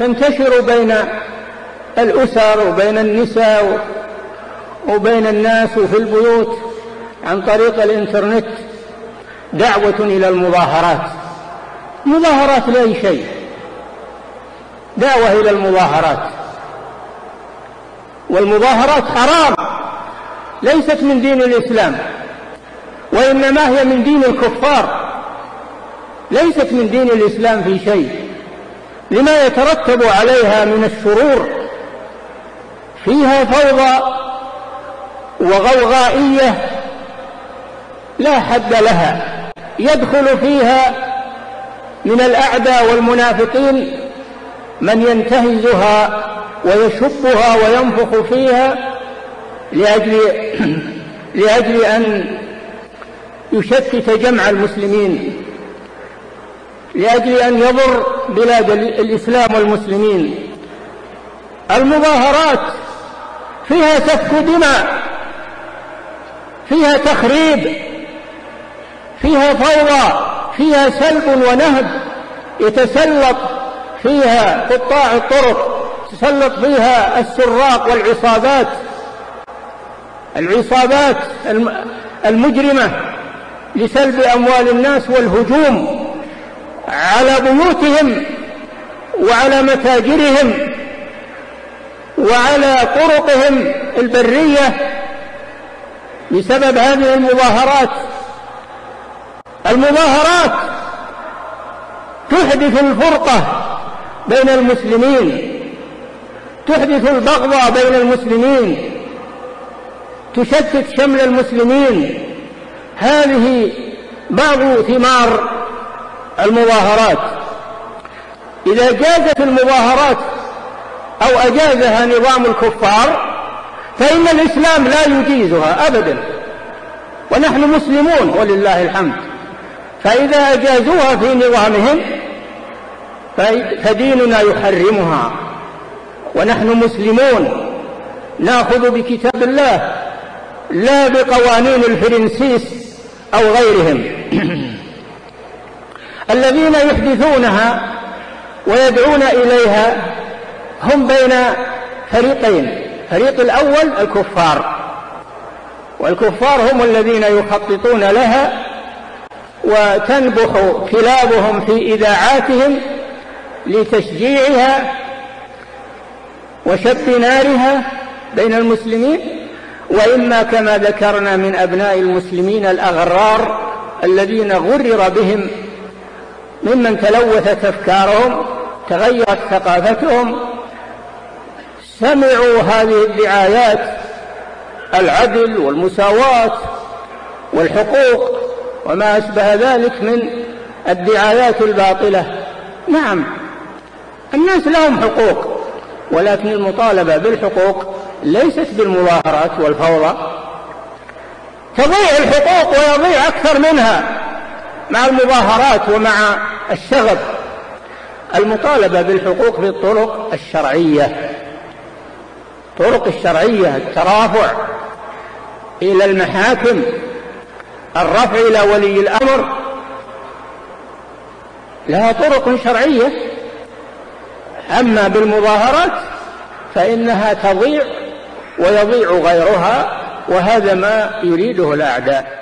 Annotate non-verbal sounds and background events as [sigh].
تنتشر بين الأسر وبين النساء وبين الناس وفي البيوت عن طريق الإنترنت دعوة إلى المظاهرات. مظاهرات لأي شيء. دعوة إلى المظاهرات. والمظاهرات حرام. ليست من دين الإسلام. وإنما هي من دين الكفار. ليست من دين الإسلام في شيء. لما يترتب عليها من الشرور فيها فوضى وغوغائية لا حد لها يدخل فيها من الأعداء والمنافقين من ينتهزها ويشبها وينفخ فيها لأجل [clears throat] لأجل أن يشتت جمع المسلمين لأجل أن يضر بلاد الإسلام والمسلمين. المظاهرات فيها سفك دماء فيها تخريب فيها فوضى فيها سلب ونهب يتسلط فيها قطاع الطرق تسلط فيها السراق والعصابات. العصابات المجرمة لسلب أموال الناس والهجوم. على بيوتهم وعلى متاجرهم وعلى طرقهم البرية بسبب هذه المظاهرات. المظاهرات تحدث الفرقة بين المسلمين تحدث البغضاء بين المسلمين تشتت شمل المسلمين. هذه بعض ثمار المظاهرات. إذا جازت المظاهرات أو أجازها نظام الكفار فإن الإسلام لا يجيزها أبدا. ونحن مسلمون ولله الحمد. فإذا أجازوها في نظامهم فديننا يحرمها. ونحن مسلمون. نأخذ بكتاب الله لا بقوانين الفرنسيس أو غيرهم. [clears throat] الذين يحدثونها ويدعون إليها هم بين فريقين. الفريق الأول الكفار. والكفار هم الذين يخططون لها وتنبح كلابهم في إذاعاتهم لتشجيعها وشب نارها بين المسلمين. وإما كما ذكرنا من أبناء المسلمين الأغرار الذين غرر بهم ممن تلوثت أفكارهم تغيرت ثقافتهم سمعوا هذه الدعايات العدل والمساواة والحقوق وما أشبه ذلك من الدعايات الباطلة. نعم الناس لهم حقوق ولكن المطالبة بالحقوق ليست بالمظاهرات والفوضى. تضيع الحقوق ويضيع أكثر منها. مع المظاهرات ومع الشغب. المطالبة بالحقوق بالطرق الشرعية. الطرق الشرعية الترافع إلى المحاكم الرفع إلى ولي الأمر. لها طرق شرعية. أما بالمظاهرات فإنها تضيع ويضيع غيرها وهذا ما يريده الأعداء.